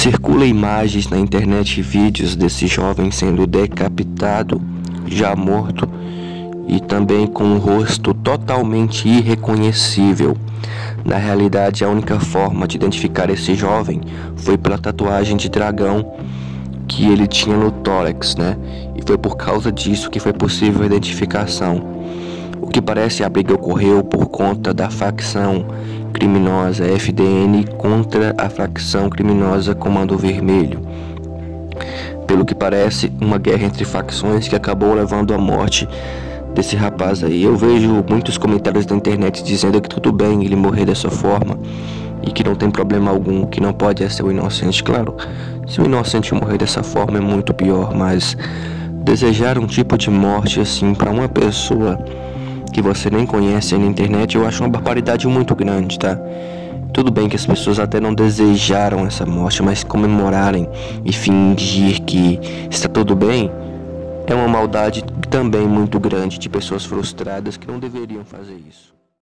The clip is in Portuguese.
Circula imagens na internet e vídeos desse jovem sendo decapitado, já morto, e também com um rosto totalmente irreconhecível. Na realidade, a única forma de identificar esse jovem foi pela tatuagem de dragão que ele tinha no tórax, né? E foi por causa disso que foi possível a identificação. O que parece a briga ocorreu por conta da facção criminosa FDN contra a facção criminosa Comando Vermelho. Pelo que parece, uma guerra entre facções que acabou levando à morte desse rapaz aí. Eu vejo muitos comentários na internet dizendo que tudo bem ele morrer dessa forma e que não tem problema algum, que não pode ser o inocente. Claro, se o inocente morrer dessa forma é muito pior, mas desejar um tipo de morte assim para uma pessoa que você nem conhece na internet, eu acho uma barbaridade muito grande, tá? Tudo bem que as pessoas até não desejaram essa morte, mas comemorarem e fingir que está tudo bem é uma maldade também muito grande de pessoas frustradas que não deveriam fazer isso.